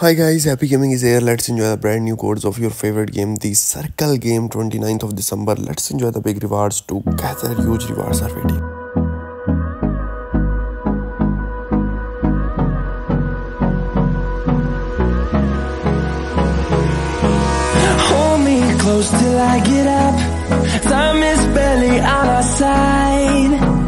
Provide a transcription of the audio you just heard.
Hi guys, Happy Gaming is here. Let's enjoy the brand new codes of your favorite game, the Circle Game 29th of December. Let's enjoy the big rewards together. Huge rewards are waiting. Hold me close till I get up Time is barely on our side